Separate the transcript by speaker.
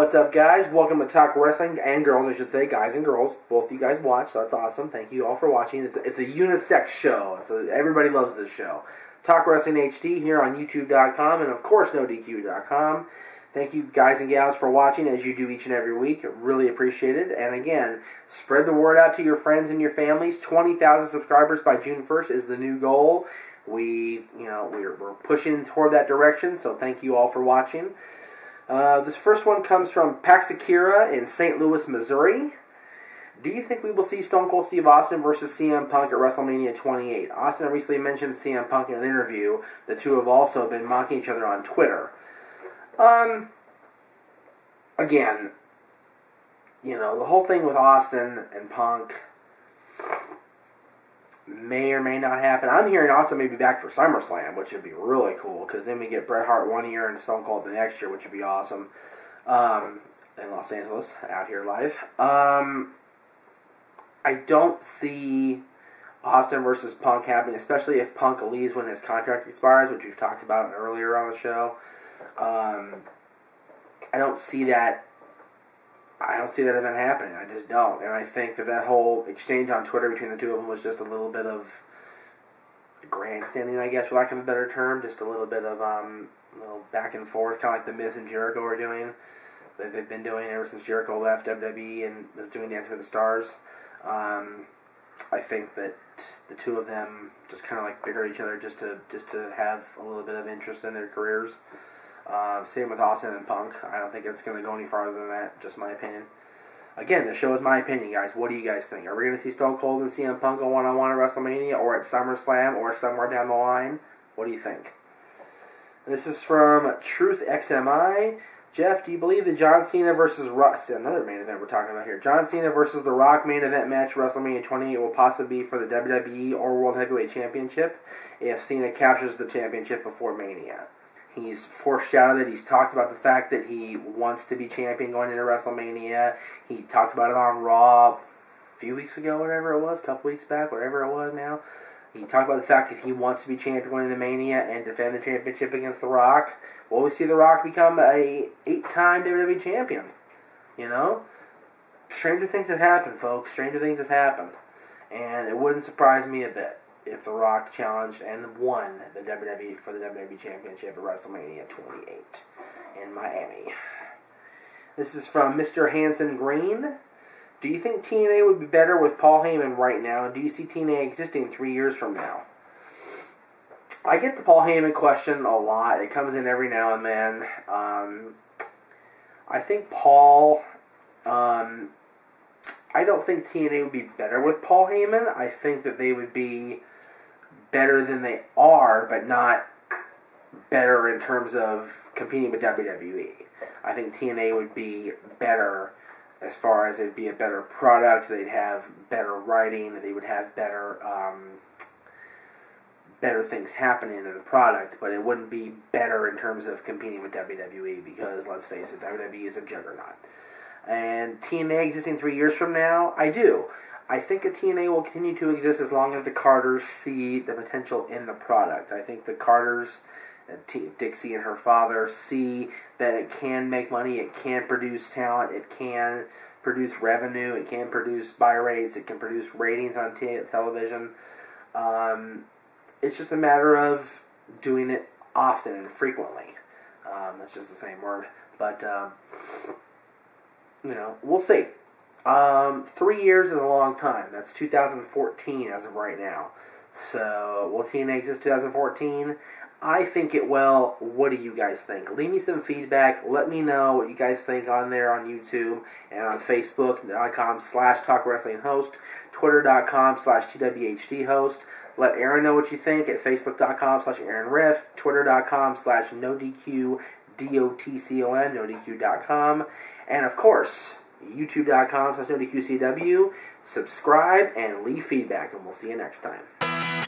Speaker 1: What's up, guys? Welcome to Talk Wrestling and Girls, I should say, guys and girls. Both of you guys watch, so that's awesome. Thank you all for watching. It's a, it's a unisex show, so everybody loves this show. Talk Wrestling HD here on YouTube.com and, of course, NoDQ.com. Thank you, guys and gals, for watching as you do each and every week. Really appreciate it. And again, spread the word out to your friends and your families. 20,000 subscribers by June 1st is the new goal. We, you know, we're, we're pushing toward that direction, so thank you all for watching. Uh, this first one comes from Paxakira in St. Louis, Missouri. Do you think we will see Stone Cold Steve Austin versus CM Punk at WrestleMania 28? Austin recently mentioned CM Punk in an interview. The two have also been mocking each other on Twitter. Um, again, you know, the whole thing with Austin and Punk may or may not happen. I'm hearing Austin may be back for SummerSlam, which would be really cool because then we get Bret Hart one year and Stone Cold the next year, which would be awesome. Um, in Los Angeles, out here live. Um, I don't see Austin versus Punk happening, especially if Punk leaves when his contract expires, which we've talked about earlier on the show. Um, I don't see that. I don't see that event happening. I just don't, and I think that that whole exchange on Twitter between the two of them was just a little bit of grandstanding, I guess, for lack of a better term. Just a little bit of um, little back and forth, kind of like the Miz and Jericho are doing. That they've been doing ever since Jericho left WWE and was doing Dancing with the Stars. Um, I think that the two of them just kind of like bigger each other just to just to have a little bit of interest in their careers. Uh, same with Austin and Punk. I don't think it's going to go any farther than that. Just my opinion. Again, the show is my opinion, guys. What do you guys think? Are we going to see Stone Cold and CM Punk go one on one at WrestleMania, or at SummerSlam, or somewhere down the line? What do you think? This is from Truth XMI. Jeff, do you believe the John Cena versus Rock, another main event we're talking about here, John Cena versus The Rock main event match WrestleMania 28 will possibly be for the WWE or World Heavyweight Championship if Cena captures the championship before Mania? He's foreshadowed it. He's talked about the fact that he wants to be champion going into WrestleMania. He talked about it on Raw a few weeks ago, whatever it was, a couple weeks back, whatever it was now. He talked about the fact that he wants to be champion going into Mania and defend the championship against The Rock. Will we see The Rock become a eight-time WWE champion? You know, stranger things have happened, folks. Stranger things have happened, and it wouldn't surprise me a bit if The Rock challenged and won the WWE for the WWE Championship at WrestleMania 28 in Miami. This is from Mr. Hanson Green. Do you think TNA would be better with Paul Heyman right now? Do you see TNA existing three years from now? I get the Paul Heyman question a lot. It comes in every now and then. Um, I think Paul. Um, I don't think TNA would be better with Paul Heyman. I think that they would be better than they are, but not better in terms of competing with WWE. I think TNA would be better as far as it'd be a better product. They'd have better writing. They would have better um, better things happening in the product, but it wouldn't be better in terms of competing with WWE because let's face it, WWE is a juggernaut. And TNA existing three years from now, I do. I think a TNA will continue to exist as long as the Carters see the potential in the product. I think the Carters, uh, Dixie and her father, see that it can make money, it can produce talent, it can produce revenue, it can produce buy rates, it can produce ratings on t- television. Um, it's just a matter of doing it often and frequently. Um, that's just the same word. But, um, you know, we'll see. Um, three years is a long time. That's 2014 as of right now. So, will TNA exist 2014? I think it will. What do you guys think? Leave me some feedback. Let me know what you guys think on there on YouTube and on Facebook.com slash Talk Wrestling Host, Twitter.com slash TWHD Host. Let Aaron know what you think at Facebook.com slash Aaron Riff, Twitter.com slash NoDQ, D-O-T-C-O-N, NoDQ.com. And of course, youtube.com slash NoDQCW. Subscribe and leave feedback, and we'll see you next time.